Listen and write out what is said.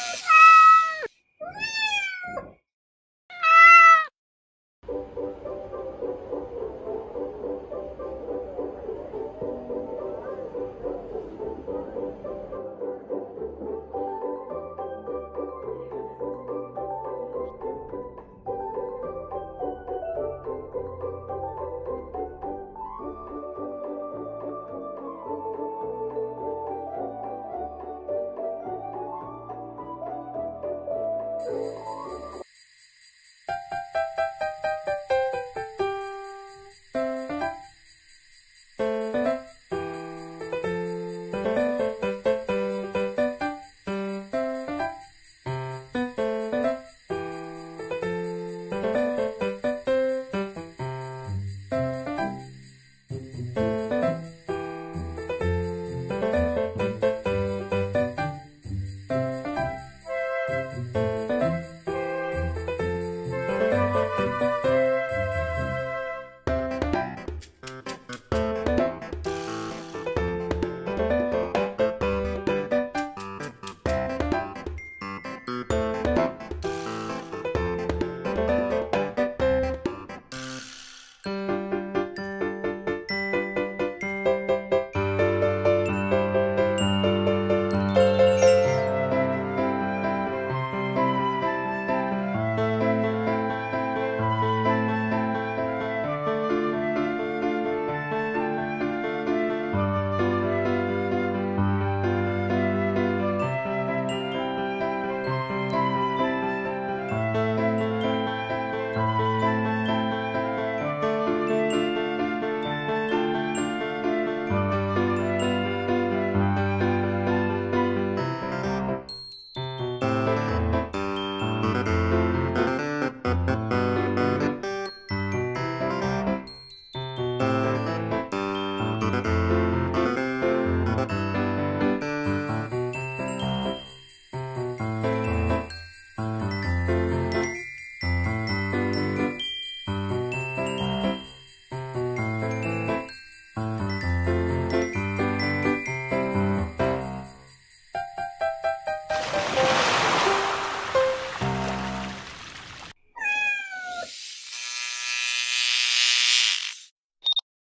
Bye.